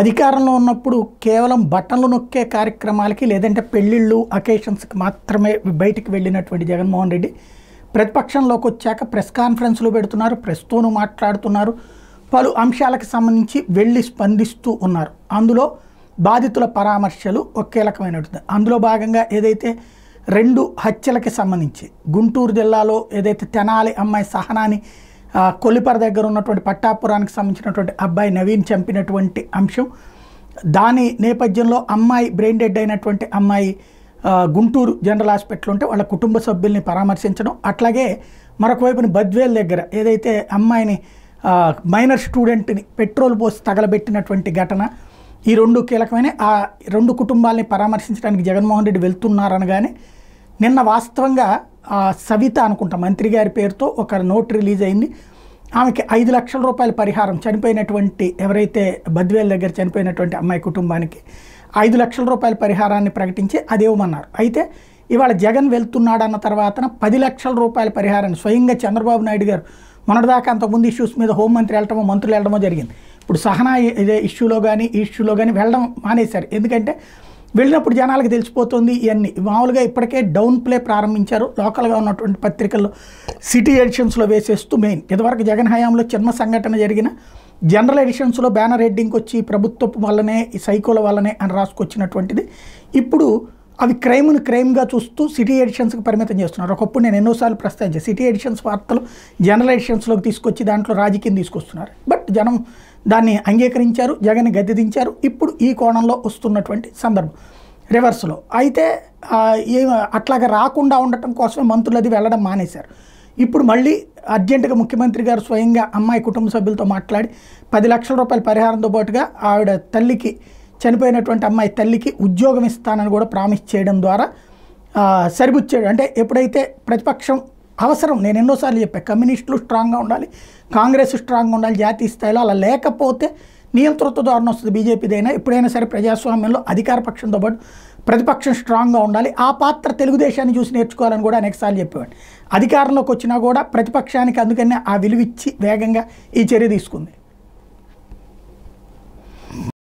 అధికారంలో ఉన్నప్పుడు కేవలం బటన్లు నొక్కే కార్యక్రమాలకి లేదంటే పెళ్ళిళ్ళు అకేషన్స్కి మాత్రమే బయటికి వెళ్ళినటువంటి జగన్మోహన్ రెడ్డి ప్రతిపక్షంలోకి వచ్చాక ప్రెస్ కాన్ఫరెన్స్లు పెడుతున్నారు ప్రెస్తోనూ మాట్లాడుతున్నారు పలు అంశాలకు సంబంధించి వెళ్ళి స్పందిస్తూ ఉన్నారు. అందులో బాధితుల పరామర్శలు ఒక కీలకమైనటువంటి అందులో భాగంగా ఏదైతే రెండు హత్యలకి సంబంధించి గుంటూరు జిల్లాలో ఏదైతే తెనాలి అమ్మాయి సహనాని కొలిపర దగ్గర ఉన్నటువంటి పట్టాపురానికి సంబంధించినటువంటి అబ్బాయి నవీన్ చంపినటువంటి అంశం. దాని నేపథ్యంలో అమ్మాయి బ్రెయిన్ డెడ్ అయినటువంటి అమ్మాయి గుంటూరు జనరల్ హాస్పిటల్ ఉంటే వాళ్ళ కుటుంబ సభ్యుల్ని పరామర్శించడం. అట్లాగే మరొక వైపుని బద్వేల్ దగ్గర ఏదైతే అమ్మాయిని మైనర్ స్టూడెంట్ని పెట్రోల్ పోసి తగలబెట్టినటువంటి ఘటన ఈ రెండు కీలకమైన ఆ రెండు కుటుంబాలని పరామర్శించడానికి జగన్మోహన్ రెడ్డి వెళ్తున్నారనగానే నిన్న వాస్తవంగా సవిత అనుకుంటా మంత్రి గారి పేరుతో ఒక నోట్ రిలీజ్ అయింది. ఆమెకి ఐదు లక్షల రూపాయల పరిహారం చనిపోయినటువంటి ఎవరైతే బద్వేల్ దగ్గర చనిపోయినటువంటి అమ్మాయి కుటుంబానికి ఐదు లక్షల రూపాయల పరిహారాన్ని ప్రకటించి అదేమన్నారు అయితే ఇవాళ జగన్ వెళ్తున్నాడన్న తర్వాత పది లక్షల రూపాయల పరిహారాన్ని స్వయంగా చంద్రబాబు నాయుడు గారు మొన్నటిదాకా అంతకుముందు ఇష్యూస్ మీద హోంమంత్రి వెళ్ళటమో మంత్రులు వెళ్ళడమో జరిగింది. ఇప్పుడు సహనా ఇదే ఇష్యూలో కానీ ఈ ఇష్యూలో కానీ వెళ్ళడం మానేశారు. ఎందుకంటే వెళ్ళినప్పుడు జనాలకు తెలిసిపోతుంది ఇవన్నీ. మామూలుగా ఇప్పటికే డౌన్ ప్లే ప్రారంభించారు. లోకల్గా ఉన్నటువంటి పత్రికల్లో సిటీ ఎడిషన్స్లో వేసేస్తూ మెయిన్ ఇదివరకు జగన్ హయాంలో చిన్న సంఘటన జరిగిన జనరల్ ఎడిషన్స్లో బ్యానర్ హెడ్డింగ్ వచ్చి ప్రభుత్వపు వల్లనే ఈ సైకోల వల్లనే అని రాసుకొచ్చినటువంటిది. ఇప్పుడు అవి క్రైమ్ను క్రైమ్గా చూస్తూ సిటీ ఎడిషన్స్కి పరిమితం చేస్తున్నారు. ఒకప్పుడు నేను ఎన్నోసార్లు ప్రస్తావించాను సిటీ ఎడిషన్స్ వార్తలు జనరల్ ఎడిషన్స్లోకి తీసుకొచ్చి దాంట్లో రాజకీయం తీసుకొస్తున్నారు. జనం దాన్ని అంగీకరించారు జగన్ గద్దెదించారు ఇప్పుడు ఈ కోణంలో వస్తున్నటువంటి సందర్భం. రివర్స్లో. అయితే అట్లాగా రాకుండా ఉండటం కోసమే మంత్రులు అది వెళ్ళడం మానేశారు. ఇప్పుడు మళ్ళీ అర్జెంటుగా ముఖ్యమంత్రి గారు స్వయంగా అమ్మాయి కుటుంబ సభ్యులతో మాట్లాడి పది లక్షల రూపాయల పరిహారంతో పాటుగా ఆవిడ తల్లికి చనిపోయినటువంటి అమ్మాయి తల్లికి ఉద్యోగం ఇస్తానని కూడా ప్రామిస్ చేయడం ద్వారా సరిపుచ్చాడు. అంటే ఎప్పుడైతే ప్రతిపక్షం అవసరం. నేను ఎన్నోసార్లు చెప్పాను కమ్యూనిస్టులు స్ట్రాంగ్గా ఉండాలి కాంగ్రెస్ స్ట్రాంగ్గా ఉండాలి జాతీయ స్థాయిలో అలా లేకపోతే నియంతృత్వ ధోరణి వస్తుంది బీజేపీదైనా. ఎప్పుడైనా సరే ప్రజాస్వామ్యంలో అధికార పక్షంతో పాటు ప్రతిపక్షం స్ట్రాంగ్గా ఉండాలి. ఆ పాత్ర తెలుగుదేశాన్ని చూసి నేర్చుకోవాలని కూడా అనేకసార్లు చెప్పేవాడు అధికారంలోకి వచ్చినా కూడా ప్రతిపక్షానికి అందుకనే ఆ విలువిచ్చి వేగంగా ఈ చర్య తీసుకుంది.